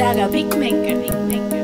Daga Big Maker. Big Maker.